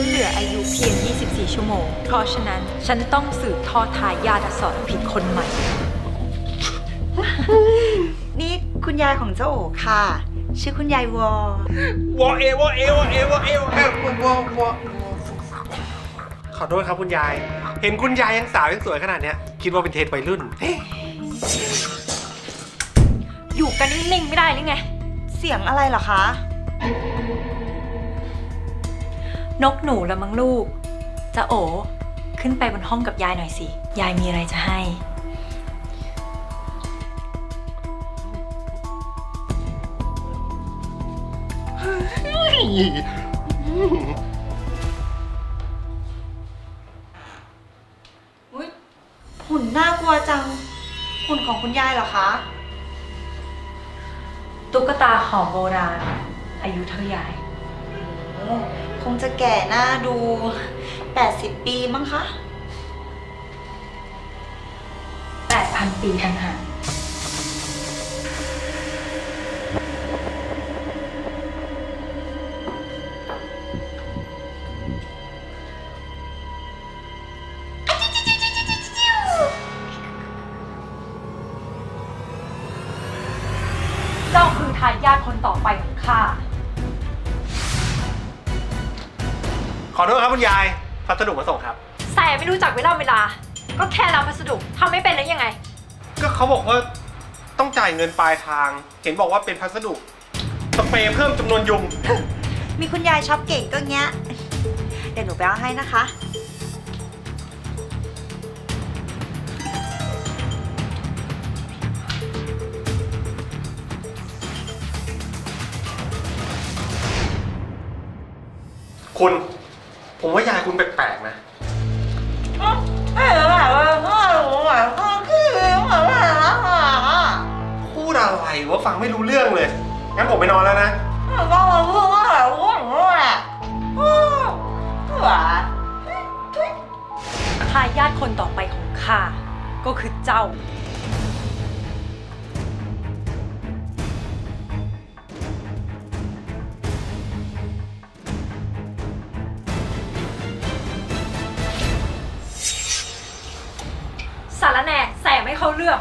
ฉันเหลืออายุเพียง 24 ชั่วโมง เพราะฉะนั้นฉันต้องสืบทอดทายาทอสรพิษคนใหม่ นี่คุณยายของเจ้าโอค่ะ ชื่อคุณยายวอวอเอวอเอวอเอวอเอวอเอววอวอขอโทษครับคุณยาย เห็นคุณยายยังสาวยังสวยขนาดเนี้ย คิดว่าเป็นเทรนด์วัยรุ่นเฮ้ยอยู่กันนิ่งๆไม่ได้หรือไง เสียงอะไรเหรอคะ นกหนูละมั้งลูก จะโอขึ้นไปบนห้องกับยายหน่อยสิ ยายมีอะไรจะให้ อุ๊ยหุ่นน่ากลัวจัง หุ่นของคุณยายเหรอคะ ตุ๊กตาหอมโบราณ อายุเท่ายายโอ้ คงจะแก่หน้าดู 80 ปีมั้งคะ 8,000 ปีต่างหากเจ้าคือทายาทคนต่อไปของข้า ขอโทษครับคุณยาย พัสดุมาส่งครับแต่ไม่รู้จักเวลาเวลา ก็แค่รับพัสดุทำไม่เป็นแล้วยังไง ก็เขาบอกว่าต้องจ่ายเงินปลายทาง เห็นบอกว่าเป็นพัสดุสเปรย์เพิ่มจำนวนยุง มีคุณยายชอบเก่งก็เงี้ย เดี๋ยวหนูไปเอาให้นะคะ คุณ ผมว่ายายคุณแปลกๆนะพูดอะไรวะฟังไม่รู้เรื่องเลย งั้นผมไปนอนแล้วนะทายาทคนต่อไปของข้าก็คือเจ้า น่แสไม่เข้าเรื่อง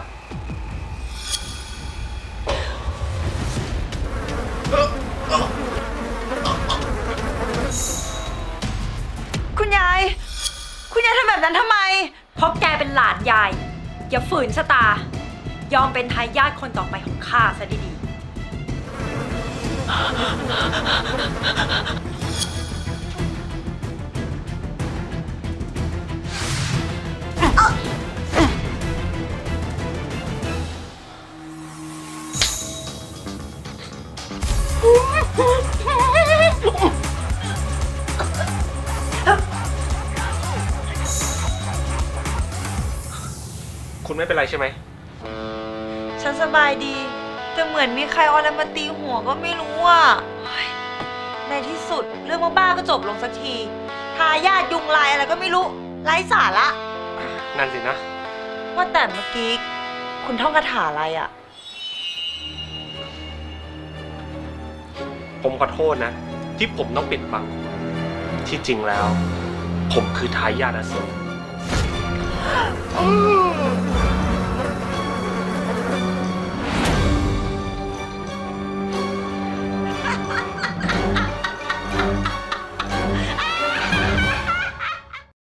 คุณยาย คุณยายทำแบบนั้นทำไม เพราะแกเป็นหลานยาย อย่าฝืนชะตา ยอมเป็นทายาทคนต่อไปของข้าซะดีๆ คุณไม่เป็นไรใช่ไหม ฉันสบายดี แต่เหมือนมีใครเอาอะไรมาตีหัวก็ไม่รู้อะเฮ้ยในที่สุดเรื่องบ้าๆก็จบลงสักที ทายาทยุงลายอะไรก็ไม่รู้ ไร้สาระ นั่นสินะ ว่าแต่เมื่อกี้ คุณท่องคาถาอะไรอะ ผมขอโทษนะ ที่ผมต้องปิดบัง ที่จริงแล้ว ผมคือทายาทอสูร